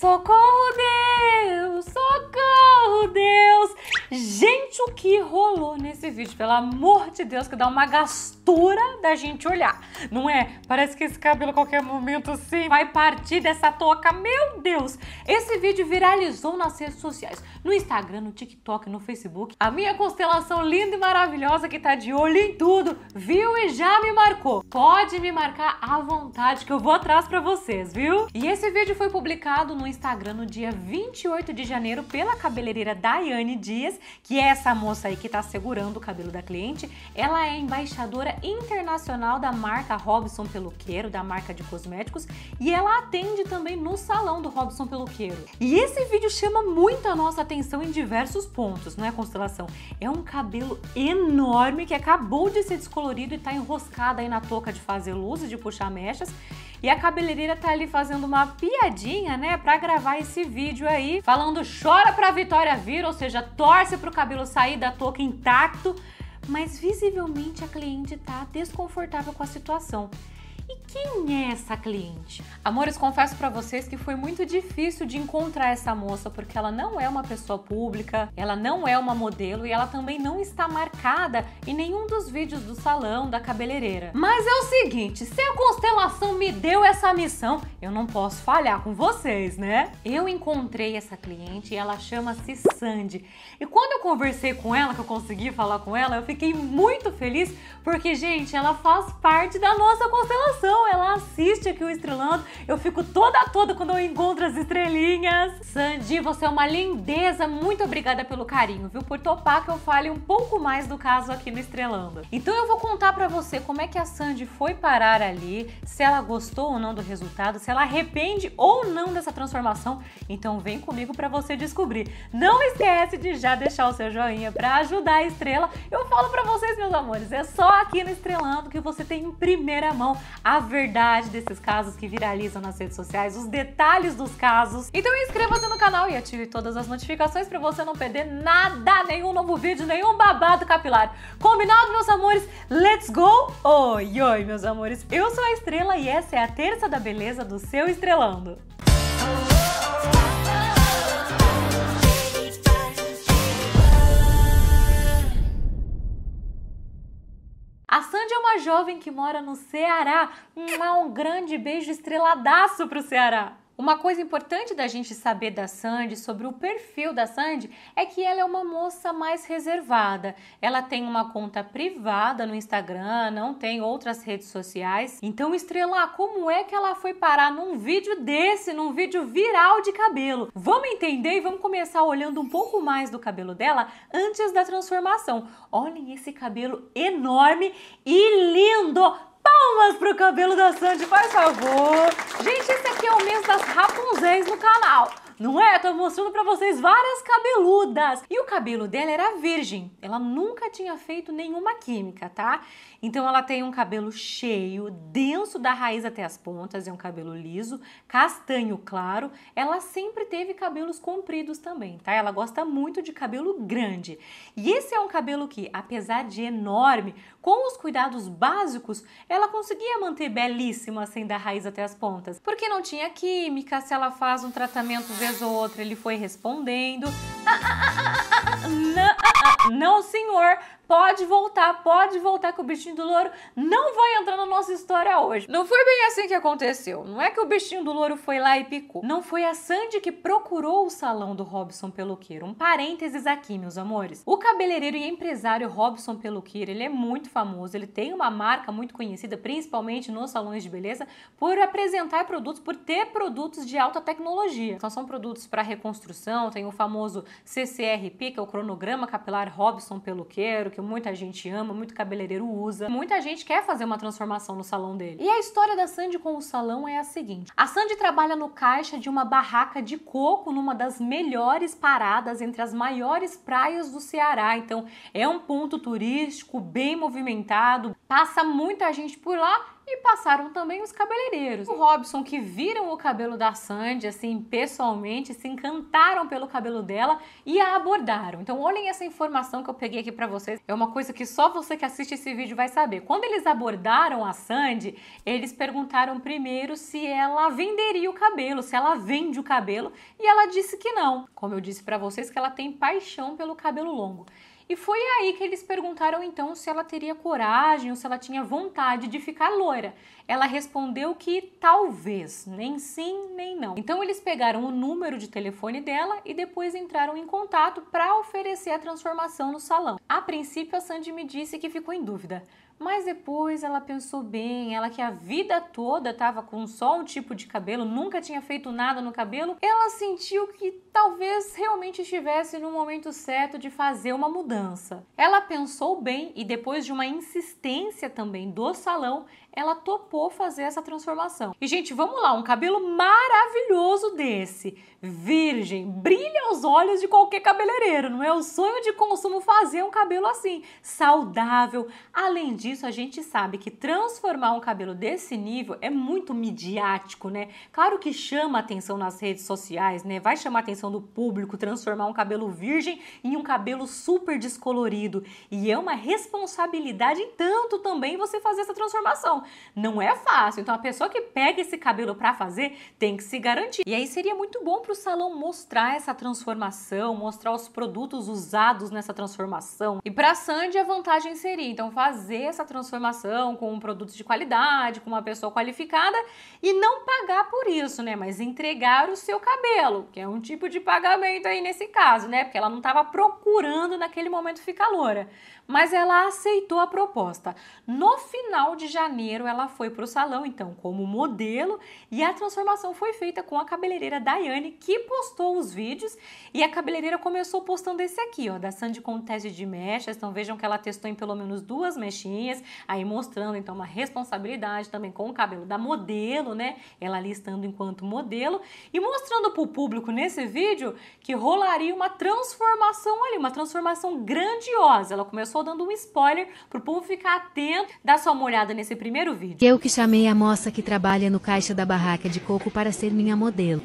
Socorro, Deus! Socorro, Deus! Gente, o que rolou nesse vídeo? Pelo amor de Deus, que dá uma gastura da gente olhar. Não é? Parece que esse cabelo a qualquer momento assim vai partir dessa toca. Meu Deus! Esse vídeo viralizou nas redes sociais. No Instagram, no TikTok, no Facebook. A minha constelação linda e maravilhosa que tá de olho em tudo, viu e já me marcou. Pode me marcar à vontade que eu vou atrás pra vocês, viu? E esse vídeo foi publicado no Instagram no dia 28 de janeiro pela cabeleireira Daiane Dias, que é essa moça aí que tá segurando o cabelo da cliente. Ela é embaixadora internacional da marca Robson Peluqueiro, da marca de cosméticos, e ela atende também no salão do Robson Peluqueiro. E esse vídeo chama muito a nossa atenção em diversos pontos, não é, Constelação? É um cabelo enorme que acabou de ser descolorido e tá enroscado aí na touca de fazer luz e de puxar mechas. E a cabeleireira tá ali fazendo uma piadinha, né, para gravar esse vídeo aí, falando chora pra vitória vir, ou seja, torce pro cabelo sair da touca intacto, mas visivelmente a cliente tá desconfortável com a situação. Quem é essa cliente? Amores, confesso para vocês que foi muito difícil de encontrar essa moça porque ela não é uma pessoa pública, ela não é uma modelo e ela também não está marcada em nenhum dos vídeos do salão da cabeleireira. Mas é o seguinte, se a constelação me deu essa missão, eu não posso falhar com vocês, né? Eu encontrei essa cliente e ela chama-se Sandy. E quando eu conversei com ela, que eu consegui falar com ela, eu fiquei muito feliz porque, gente, ela faz parte da nossa constelação ela assiste aqui o Estrelando. Eu fico toda toda quando eu encontro as estrelinhas. Sandy, você é uma lindeza. Muito obrigada pelo carinho, viu? Por topar que eu fale um pouco mais do caso aqui no Estrelando. Então eu vou contar para você como é que a Sandy foi parar ali, se ela gostou ou não do resultado, se ela arrepende ou não dessa transformação. Então vem comigo para você descobrir. Não esquece de já deixar o seu joinha para ajudar a estrela. Eu falo para vocês, meus amores, é só aqui no Estrelando que você tem em primeira mão a verdade desses casos que viralizam nas redes sociais, os detalhes dos casos. Então inscreva-se no canal e ative todas as notificações para você não perder nada, nenhum novo vídeo, nenhum babado capilar. Combinado, meus amores? Let's go! Oi, oi, meus amores. Eu sou a Estrela e essa é a terça da beleza do seu Estrelando. Jovem que mora no Ceará. Um grande beijo estreladaço pro Ceará. Uma coisa importante da gente saber da Sandy, sobre o perfil da Sandy, é que ela é uma moça mais reservada. Ela tem uma conta privada no Instagram, não tem outras redes sociais. Então, Estrela, como é que ela foi parar num vídeo desse, num vídeo viral de cabelo? Vamos entender e vamos começar olhando um pouco mais do cabelo dela antes da transformação. Olhem esse cabelo enorme e lindo! Palmas pro cabelo da Sandy, faz favor. Gente, esse aqui é o mês das Rapunzéis no canal. Não é? Tô mostrando pra vocês várias cabeludas. E o cabelo dela era virgem. Ela nunca tinha feito nenhuma química, tá? Então ela tem um cabelo cheio, denso da raiz até as pontas, é um cabelo liso, castanho claro. Ela sempre teve cabelos compridos também, tá? Ela gosta muito de cabelo grande. E esse é um cabelo que, apesar de enorme, com os cuidados básicos, ela conseguia manter belíssima assim da raiz até as pontas. Porque não tinha química, se ela faz um tratamento vez ou outra, ele foi respondendo. Não, senhor, pode voltar, pode voltar que o bichinho do louro não vai entrar na nossa história hoje. Não foi bem assim que aconteceu. Não é que o bichinho do louro foi lá e picou. Não foi a Sandy que procurou o salão do Robson Peluqueiro. Um parênteses aqui, meus amores. O cabeleireiro e empresário Robson Peluqueiro, ele é muito famoso, ele tem uma marca muito conhecida, principalmente nos salões de beleza, por apresentar produtos, por ter produtos de alta tecnologia. Então são produtos para reconstrução, tem o famoso CCRP, que é o cronograma capilar Robson Peluqueiro, que muita gente ama, muito cabeleireiro usa. Muita gente quer fazer uma transformação no salão dele. E a história da Sandy com o salão é a seguinte: a Sandy trabalha no caixa de uma barraca de coco numa das melhores paradas entre as maiores praias do Ceará. Então, é um ponto turístico bem movimentado, passa muita gente por lá e passaram também os cabeleireiros. O Robson, que viram o cabelo da Sandy, assim, pessoalmente, se encantaram pelo cabelo dela e a abordaram. Então, olhem essa informação que eu peguei aqui para vocês. É uma coisa que só você que assiste esse vídeo vai saber. Quando eles abordaram a Sandy, eles perguntaram primeiro se ela venderia o cabelo, se ela vende o cabelo, e ela disse que não. Como eu disse para vocês, que ela tem paixão pelo cabelo longo. E foi aí que eles perguntaram então se ela teria coragem ou se ela tinha vontade de ficar loira. Ela respondeu que talvez, nem sim, nem não. Então eles pegaram o número de telefone dela e depois entraram em contato para oferecer a transformação no salão. A princípio a Sandy me disse que ficou em dúvida. Mas depois ela pensou bem, ela que a vida toda estava com só um tipo de cabelo, nunca tinha feito nada no cabelo, ela sentiu que talvez realmente estivesse no momento certo de fazer uma mudança. Ela pensou bem e depois de uma insistência também do salão, ela topou fazer essa transformação. E gente, vamos lá, um cabelo maravilhoso desse, virgem, brilha aos olhos de qualquer cabeleireiro, não é o sonho de consumo fazer um cabelo assim, saudável. Além disso, a gente sabe que transformar um cabelo desse nível é muito midiático, né? Claro que chama atenção nas redes sociais, né? Vai chamar atenção do público transformar um cabelo virgem em um cabelo super descolorido. E é uma responsabilidade em tanto também você fazer essa transformação. Não é fácil. Então a pessoa que pega esse cabelo para fazer tem que se garantir. E aí seria muito bom para o salão mostrar essa transformação, mostrar os produtos usados nessa transformação. E para Sandy a vantagem seria então fazer essa transformação com um produto de qualidade, com uma pessoa qualificada e não pagar por isso, né? Mas entregar o seu cabelo, que é um tipo de pagamento aí nesse caso, né? Porque ela não estava procurando naquele momento ficar loura mas ela aceitou a proposta. No final de janeiro, ela foi para o salão, então, como modelo, e a transformação foi feita com a cabeleireira Daiane, que postou os vídeos, e a cabeleireira começou postando esse aqui, ó, da Sandy com teste de mechas, então vejam que ela testou em pelo menos duas mechinhas, aí mostrando, então, uma responsabilidade também com o cabelo da modelo, né, ela ali estando enquanto modelo, e mostrando para o público nesse vídeo que rolaria uma transformação ali, uma transformação grandiosa, ela começou só dando um spoiler pro povo ficar atento. Dá só uma olhada nesse primeiro vídeo. Eu que chamei a moça que trabalha no caixa da barraca de coco para ser minha modelo.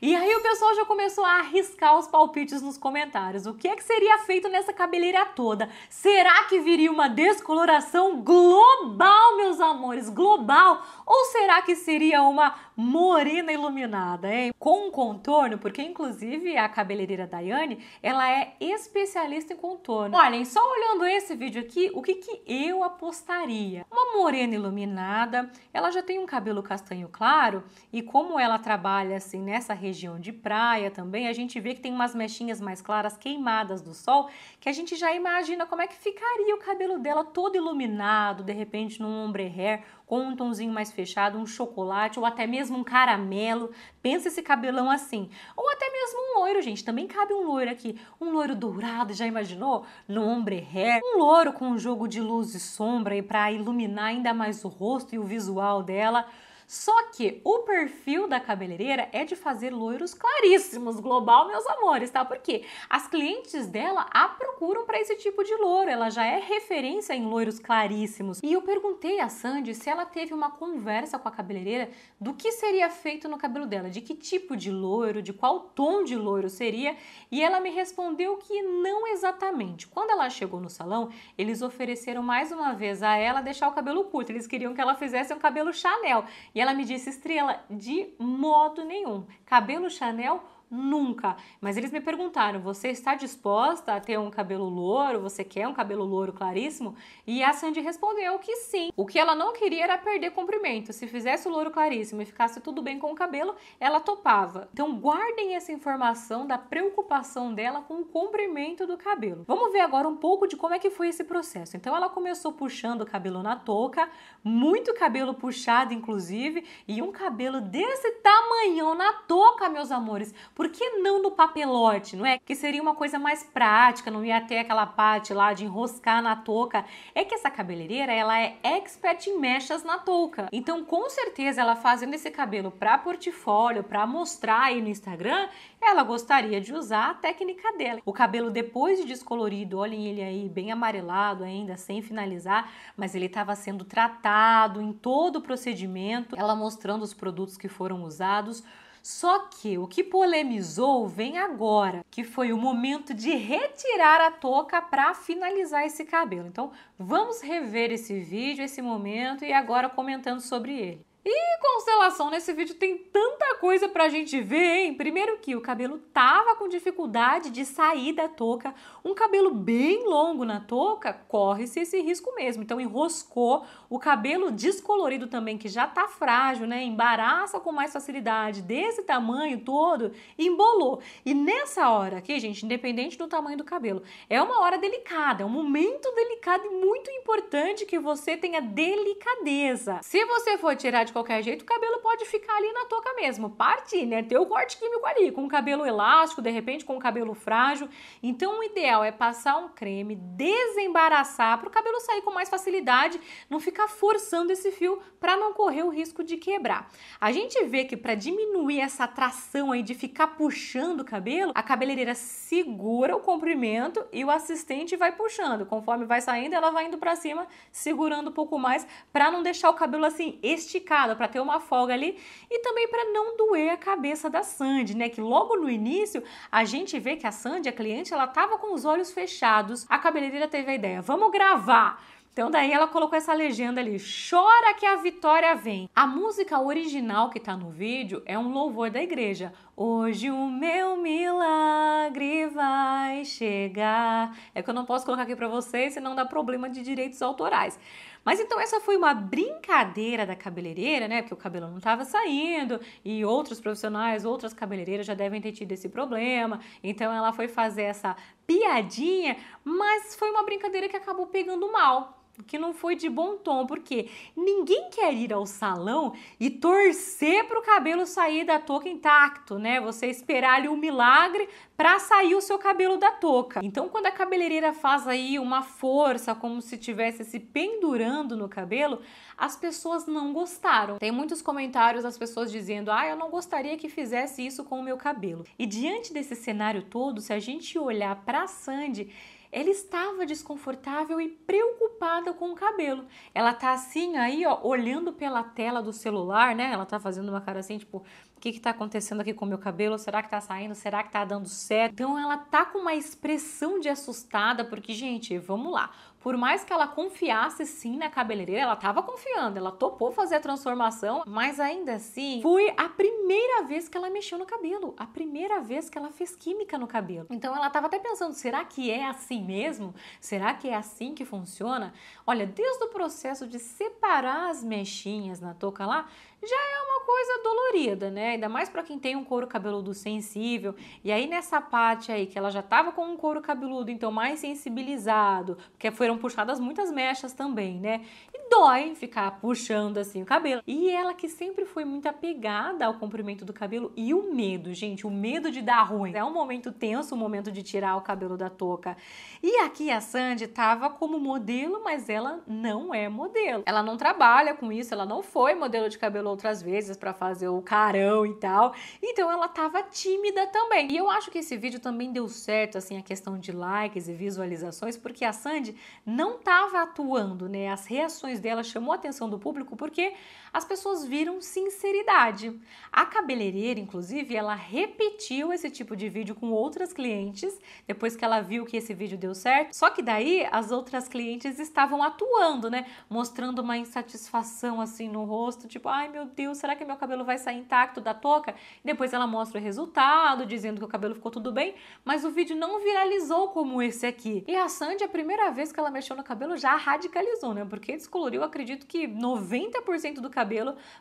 E aí o pessoal já começou a arriscar os palpites nos comentários. O que é que seria feito nessa cabeleira toda? Será que viria uma descoloração global, meus amores? Global? Ou será que seria uma morena iluminada, hein? Com um contorno, porque inclusive a cabeleireira Daiane, ela é especialista em contorno. Olhem, só olhando esse vídeo aqui, o que, que eu apostaria? Uma morena iluminada, ela já tem um cabelo castanho claro e como ela trabalha assim nessa região de praia também, a gente vê que tem umas mechinhas mais claras queimadas do sol, que a gente já imagina como é que ficaria o cabelo dela todo iluminado, de repente num ombre hair, com um tonzinho mais fechado, um chocolate ou até mesmo um caramelo. Pensa esse cabelão assim. Ou até mesmo um loiro, gente. Também cabe um loiro aqui. Um loiro dourado, já imaginou? No ombre hair. Um loiro com um jogo de luz e sombra para iluminar ainda mais o rosto e o visual dela. Só que o perfil da cabeleireira é de fazer loiros claríssimos, global, meus amores, tá? Porque as clientes dela a procuram para esse tipo de loiro, ela já é referência em loiros claríssimos. E eu perguntei a Sandy se ela teve uma conversa com a cabeleireira do que seria feito no cabelo dela, de que tipo de loiro, de qual tom de loiro seria, e ela me respondeu que não exatamente. Quando ela chegou no salão, eles ofereceram mais uma vez a ela deixar o cabelo curto, eles queriam que ela fizesse um cabelo Chanel. E ela me disse, Estrela, de modo nenhum. Cabelo Chanel Nunca. Mas eles me perguntaram: você está disposta a ter um cabelo louro? Você quer um cabelo louro claríssimo? E a Sandy respondeu que sim. O que ela não queria era perder comprimento. Se fizesse o louro claríssimo e ficasse tudo bem com o cabelo, ela topava. Então guardem essa informação da preocupação dela com o comprimento do cabelo. Vamos ver agora um pouco de como é que foi esse processo. Então ela começou puxando o cabelo na touca, muito cabelo puxado inclusive, e um cabelo desse tamanhão na touca, meus amores Por que não no papelote, não é? Que seria uma coisa mais prática, não ia ter aquela parte lá de enroscar na touca. É que essa cabeleireira, ela é expert em mechas na touca. Então, com certeza, ela fazendo esse cabelo para portfólio, para mostrar aí no Instagram, ela gostaria de usar a técnica dela. O cabelo depois de descolorido, olhem ele aí bem amarelado ainda, sem finalizar, mas ele estava sendo tratado em todo o procedimento, ela mostrando os produtos que foram usados. Só que o que polemizou vem agora, que foi o momento de retirar a touca para finalizar esse cabelo. Então, vamos rever esse vídeo, esse momento e agora comentando sobre ele. E constelação, nesse vídeo tem tanta coisa pra gente ver, hein? Primeiro que o cabelo tava com dificuldade de sair da touca. Um cabelo bem longo na touca, corre-se esse risco mesmo. Então enroscou. O cabelo descolorido também, que já tá frágil, né? Embaraça com mais facilidade, desse tamanho todo, embolou. E nessa hora aqui, gente, independente do tamanho do cabelo, é uma hora delicada, é um momento delicado e muito importante que você tenha delicadeza. Se você for tirar de qualquer jeito, o cabelo pode ficar ali na touca mesmo, partir, né? Ter o corte químico ali, com o cabelo elástico, de repente com o cabelo frágil. Então o ideal é passar um creme, desembaraçar para o cabelo sair com mais facilidade, não ficar forçando esse fio para não correr o risco de quebrar. A gente vê que para diminuir essa tração aí de ficar puxando o cabelo, a cabeleireira segura o comprimento e o assistente vai puxando. Conforme vai saindo, ela vai indo para cima, segurando um pouco mais para não deixar o cabelo assim esticado para ter uma folga ali e também para não doer a cabeça da Sandy, né? Que logo no início a gente vê que a Sandy, a cliente, ela tava com os olhos fechados. A cabeleireira teve a ideia: vamos gravar. Então daí ela colocou essa legenda ali: "Chora que a vitória vem". A música original que tá no vídeo é um louvor da igreja. Hoje o meu milagre vai chegar. É que eu não posso colocar aqui para vocês, senão dá problema de direitos autorais. Mas então essa foi uma brincadeira da cabeleireira, né? Porque o cabelo não estava saindo e outros profissionais, outras cabeleireiras já devem ter tido esse problema. Então ela foi fazer essa piadinha, mas foi uma brincadeira que acabou pegando mal que não foi de bom tom, porque ninguém quer ir ao salão e torcer para o cabelo sair da touca intacto, né? Você esperar ali um milagre para sair o seu cabelo da touca. Então, quando a cabeleireira faz aí uma força, como se tivesse se pendurando no cabelo, as pessoas não gostaram. Tem muitos comentários das pessoas dizendo: "Ah, eu não gostaria que fizesse isso com o meu cabelo". E diante desse cenário todo, se a gente olhar para Sandy, ela estava desconfortável e preocupada com o cabelo. Ela tá assim aí, ó, olhando pela tela do celular, né? Ela tá fazendo uma cara assim, tipo, o que está acontecendo aqui com o meu cabelo? Será que está saindo? Será que está dando certo? Então ela tá com uma expressão de assustada, porque, gente, vamos lá. Por mais que ela confiasse sim na cabeleireira, ela estava confiando, ela topou fazer a transformação, mas ainda assim foi a primeira vez que ela mexeu no cabelo, a primeira vez que ela fez química no cabelo. Então ela estava até pensando: será que é assim mesmo? Será que é assim que funciona? Olha, desde o processo de separar as mechinhas na touca lá, já é uma coisa dolorida, né? Ainda mais para quem tem um couro cabeludo sensível. E aí nessa parte aí que ela já tava com um couro cabeludo então mais sensibilizado, porque foram puxadas muitas mechas também, né? E dói ficar puxando assim o cabelo. E ela que sempre foi muito apegada ao comprimento do cabelo e o medo, gente, o medo de dar ruim. É um momento tenso, o um momento de tirar o cabelo da touca. E aqui a Sandy tava como modelo, mas ela não é modelo. Ela não trabalha com isso, ela não foi modelo de cabelo outras vezes para fazer o carão e tal. Então ela tava tímida também. E eu acho que esse vídeo também deu certo, assim, a questão de likes e visualizações, porque a Sandy não tava atuando, né? As reações dela chamou a atenção do público porque as pessoas viram sinceridade. A cabeleireira, inclusive, ela repetiu esse tipo de vídeo com outras clientes depois que ela viu que esse vídeo deu certo. Só que daí as outras clientes estavam atuando, né? Mostrando uma insatisfação assim no rosto, tipo, ai meu Deus, será que meu cabelo vai sair intacto da touca? depois ela mostra o resultado, dizendo que o cabelo ficou tudo bem, mas o vídeo não viralizou como esse aqui. E a Sandy, a primeira vez que ela mexeu no cabelo, já radicalizou, né? Porque descoloriu, acredito que 90% do cabelo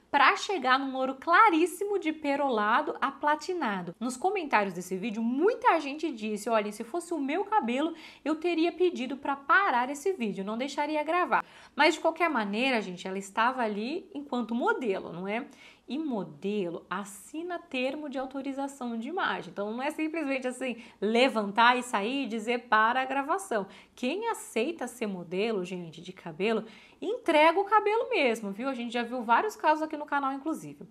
para chegar num ouro claríssimo de perolado a platinado. Nos comentários desse vídeo, muita gente disse: olha, se fosse o meu cabelo, eu teria pedido para parar esse vídeo, não deixaria gravar. Mas de qualquer maneira, gente, ela estava ali enquanto modelo, não é? E modelo assina termo de autorização de imagem. Então não é simplesmente assim levantar e sair e dizer para a gravação. Quem aceita ser modelo, gente, de cabelo, entrega o cabelo mesmo, viu? A gente já viu vários casos aqui no canal, inclusive.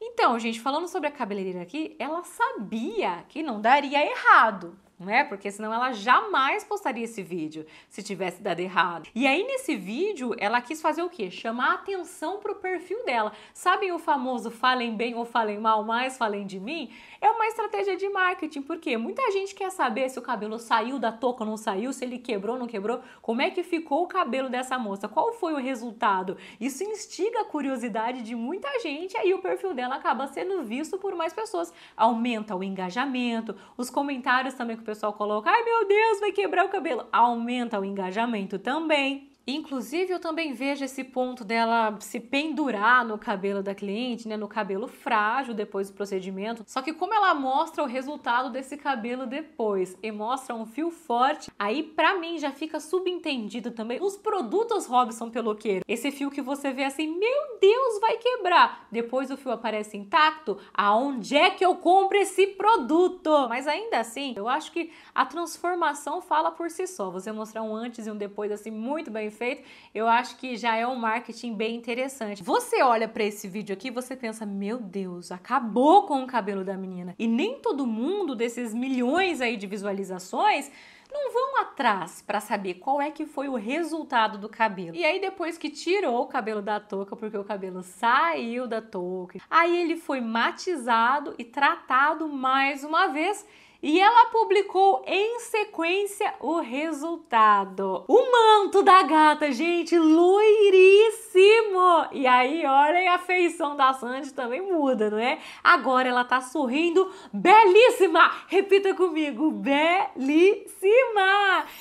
Então, gente, falando sobre a cabeleireira aqui, ela sabia que não daria errado não é? Porque senão ela jamais postaria esse vídeo se tivesse dado errado. E aí nesse vídeo ela quis fazer o quê? Chamar atenção pro perfil dela. Sabem o famoso falem bem ou falem mal, mais falem de mim? É uma estratégia de marketing, porque muita gente quer saber se o cabelo saiu da touca ou não saiu, se ele quebrou ou não quebrou, como é que ficou o cabelo dessa moça, qual foi o resultado. Isso instiga a curiosidade de muita gente, aí o perfil dela acaba sendo visto por mais pessoas. Aumenta o engajamento, os comentários também pessoal coloca, ai meu Deus, vai quebrar o cabelo. Aumenta o engajamento também. Inclusive, eu também vejo esse ponto dela se pendurar no cabelo da cliente, né, no cabelo frágil depois do procedimento. Só que como ela mostra o resultado desse cabelo depois e mostra um fio forte, aí para mim já fica subentendido também os produtos Robson Peloqueiro. Esse fio que você vê assim, meu Deus, vai quebrar. Depois o fio aparece intacto, aonde é que eu compro esse produto? Mas ainda assim, eu acho que a transformação fala por si só. Você mostrar um antes e um depois assim muito bem feito, eu acho que já é um marketing bem interessante. Você olha para esse vídeo aqui, você pensa, meu Deus, acabou com o cabelo da menina. E nem todo mundo desses milhões aí de visualizações não vão atrás para saber qual é que foi o resultado do cabelo. E aí depois que tirou o cabelo da touca, porque o cabelo saiu da touca, aí ele foi matizado e tratado mais uma vez e ela publicou em sequência o resultado. O manto da gata, gente, loiríssimo! E aí, olhem, a feição da Sandy também muda, não é? Agora ela tá sorrindo belíssima! Repita comigo, belíssima!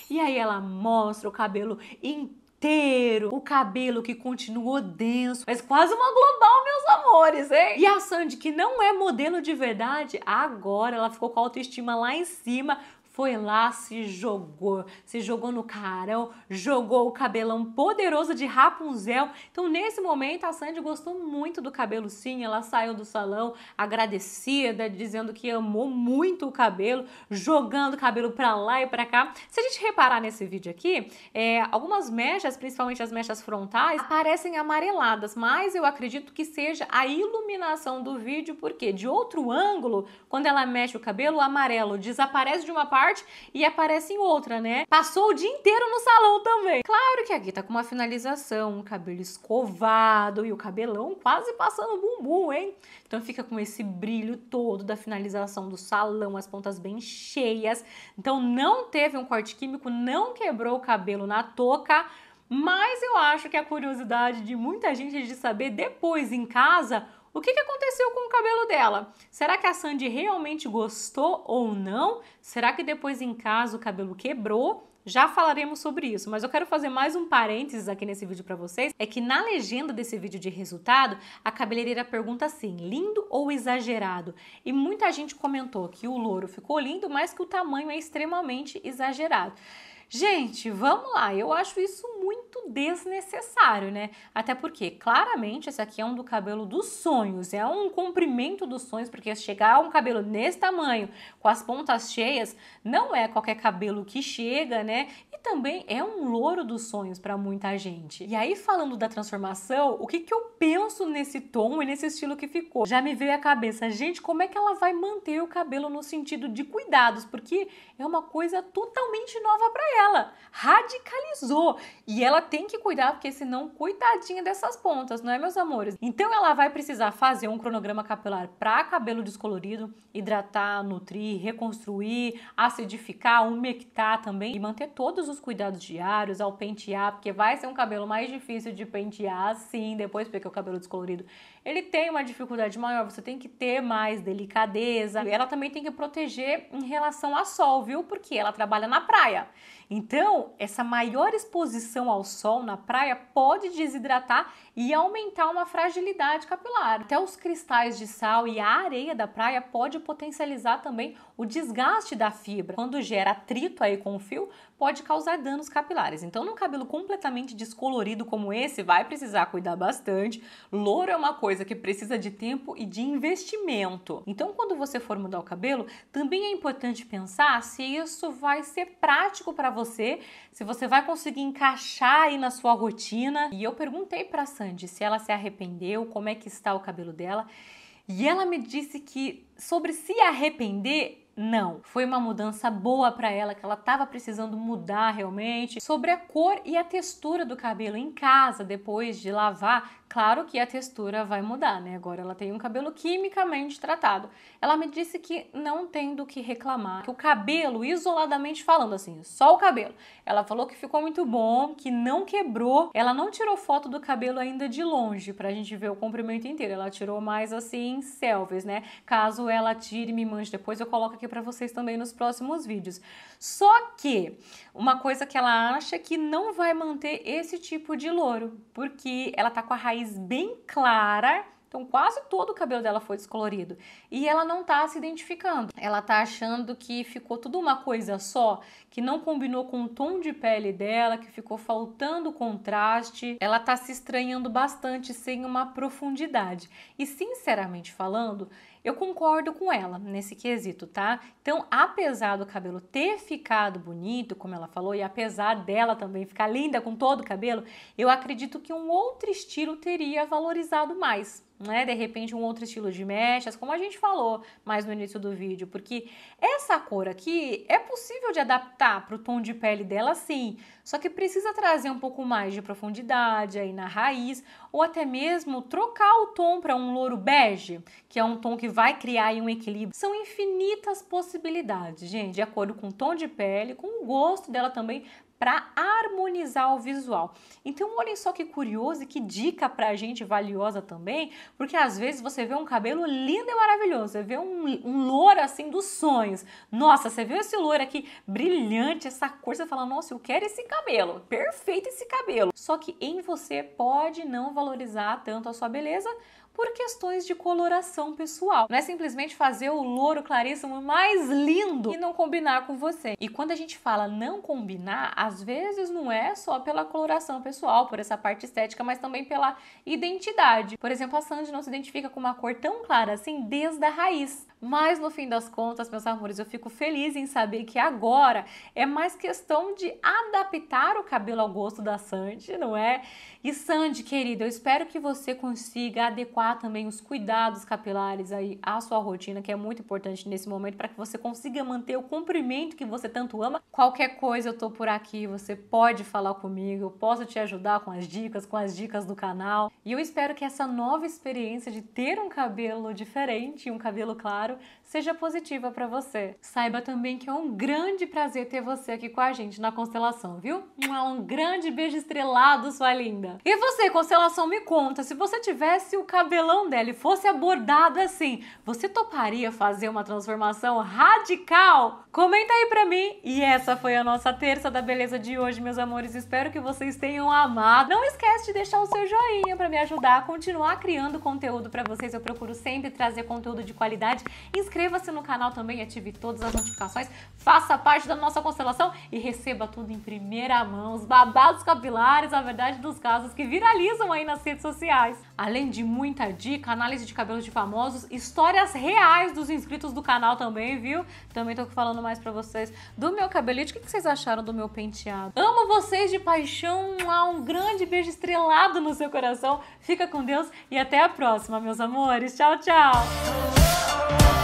E aí ela mostra o cabelo inteiro inteiro, o cabelo que continuou denso, mas quase uma global, meus amores, hein? E a Sandy, que não é modelo de verdade, agora ela ficou com a autoestima lá em cima, foi lá, se jogou, se jogou no carão, jogou o cabelão poderoso de Rapunzel. Então, nesse momento, a Sandy gostou muito do cabelo, sim. Ela saiu do salão agradecida, dizendo que amou muito o cabelo, jogando o cabelo pra lá e pra cá. Se a gente reparar nesse vídeo aqui, é, algumas mechas, principalmente as mechas frontais, aparecem amareladas, mas eu acredito que seja a iluminação do vídeo, porque de outro ângulo, quando ela mexe o cabelo, o amarelo desaparece de uma parte parte e aparece em outra, né? Passou o dia inteiro no salão também. Claro que aqui tá com uma finalização, um cabelo escovado e o cabelão quase passando bumbum, hein? Então fica com esse brilho todo da finalização do salão, as pontas bem cheias. Então não teve um corte químico, não quebrou o cabelo na touca. Mas eu acho que a curiosidade de muita gente é de saber depois em casa o que, que aconteceu com o cabelo dela? Será que a Sandy realmente gostou ou não? Será que depois em casa o cabelo quebrou? Já falaremos sobre isso, mas eu quero fazer mais um parênteses aqui nesse vídeo para vocês, é que na legenda desse vídeo de resultado, a cabeleireira pergunta assim, lindo ou exagerado? E muita gente comentou que o louro ficou lindo, mas que o tamanho é extremamente exagerado. Gente, vamos lá, eu acho isso muito desnecessário, né? Até porque, claramente, esse aqui é um do cabelo dos sonhos, é um comprimento dos sonhos, porque chegar um cabelo nesse tamanho, com as pontas cheias, não é qualquer cabelo que chega, né? E também é um louro dos sonhos para muita gente. E aí, falando da transformação, o que, que eu penso nesse tom e nesse estilo que ficou? Já me veio à cabeça, gente, como é que ela vai manter o cabelo no sentido de cuidados? Porque é uma coisa totalmente nova para ela, radicalizou. E ela tem que cuidar, porque senão, coitadinha dessas pontas, não é, meus amores? Então ela vai precisar fazer um cronograma capilar para cabelo descolorido, hidratar, nutrir, reconstruir, acidificar, umectar também e manter todos os cuidados diários ao pentear, porque vai ser um cabelo mais difícil de pentear, sim, depois porque o cabelo descolorido ele tem uma dificuldade maior, você tem que ter mais delicadeza. Ela também tem que proteger em relação a sol, viu? Porque ela trabalha na praia. Então, essa maior exposição ao sol na praia pode desidratar e aumentar uma fragilidade capilar. Até os cristais de sal e a areia da praia pode potencializar também o desgaste da fibra. Quando gera atrito aí com o fio, pode causar danos capilares. Então, num cabelo completamente descolorido como esse, vai precisar cuidar bastante. Louro é uma coisa que precisa de tempo e de investimento. Então, quando você for mudar o cabelo, também é importante pensar se isso vai ser prático para você, se você vai conseguir encaixar aí na sua rotina. E eu perguntei para Sandy se ela se arrependeu, como é que está o cabelo dela. E ela me disse que sobre se arrepender, não, foi uma mudança boa para ela, que ela estava precisando mudar realmente. Sobre a cor e a textura do cabelo em casa, depois de lavar, claro que a textura vai mudar, né? Agora ela tem um cabelo quimicamente tratado. Ela me disse que não tem do que reclamar, que o cabelo, isoladamente falando assim, só o cabelo. Ela falou que ficou muito bom, que não quebrou. Ela não tirou foto do cabelo ainda de longe pra gente ver o comprimento inteiro. Ela tirou mais assim, selfies, né? Caso ela tire e me mande depois, eu coloco aqui aqui para vocês também nos próximos vídeos. Só que uma coisa que ela acha que não vai manter esse tipo de louro, porque ela tá com a raiz bem clara então quase todo o cabelo dela foi descolorido. E ela não tá se identificando. Ela tá achando que ficou tudo uma coisa só, que não combinou com o tom de pele dela, que ficou faltando contraste. Ela tá se estranhando bastante sem uma profundidade. E sinceramente falando, eu concordo com ela nesse quesito, tá? Então, apesar do cabelo ter ficado bonito, como ela falou, e apesar dela também ficar linda com todo o cabelo, eu acredito que um outro estilo teria valorizado mais né? De repente um outro estilo de mechas, como a gente falou mais no início do vídeo, porque essa cor aqui é possível de adaptar para o tom de pele dela sim, só que precisa trazer um pouco mais de profundidade aí na raiz, ou até mesmo trocar o tom para um louro bege, que é um tom que vai criar um equilíbrio. São infinitas possibilidades, gente, de acordo com o tom de pele, com o gosto dela também, para harmonizar o visual. Então, olhem só que curioso e que dica para a gente valiosa também, porque às vezes você vê um cabelo lindo e maravilhoso, você vê um, um louro assim dos sonhos. Nossa, você viu esse louro aqui brilhante, essa cor, você fala, nossa, eu quero esse cabelo, perfeito esse cabelo. Só que em você pode não valorizar tanto a sua beleza por questões de coloração pessoal. Não é simplesmente fazer o louro claríssimo mais lindo e não combinar com você. E quando a gente fala não combinar, às vezes não é só pela coloração pessoal, por essa parte estética, mas também pela identidade. Por exemplo, a Sandy não se identifica com uma cor tão clara assim desde a raiz. Mas no fim das contas, meus amores, eu fico feliz em saber que agora é mais questão de adaptar o cabelo ao gosto da Sandy, não é? E Sandy, querida, eu espero que você consiga adequar também os cuidados capilares aí à sua rotina, que é muito importante nesse momento para que você consiga manter o comprimento que você tanto ama. Qualquer coisa eu tô por aqui, você pode falar comigo, eu posso te ajudar com as dicas, com as dicas do canal. E eu espero que essa nova experiência de ter um cabelo diferente, um cabelo claro, seja positiva para você. Saiba também que é um grande prazer ter você aqui com a gente na constelação, viu? Um grande beijo estrelado, sua linda. E você, constelação, me conta, se você tivesse o cabelão dela e fosse abordado assim, você toparia fazer uma transformação radical? Comenta aí pra mim. E essa foi a nossa terça da beleza de hoje, meus amores. Espero que vocês tenham amado. Não esquece de deixar o seu joinha para me ajudar a continuar criando conteúdo para vocês. Eu procuro sempre trazer conteúdo de qualidade Inscreva-se no canal também, ative todas as notificações, faça parte da nossa constelação e receba tudo em primeira mão, os babados capilares, a verdade dos casos que viralizam aí nas redes sociais. Além de muita dica, análise de cabelos de famosos, histórias reais dos inscritos do canal também, viu? Também tô falando mais pra vocês do meu cabelito. O que vocês acharam do meu penteado? Amo vocês de paixão, um grande beijo estrelado no seu coração. Fica com Deus e até a próxima, meus amores. Tchau, tchau!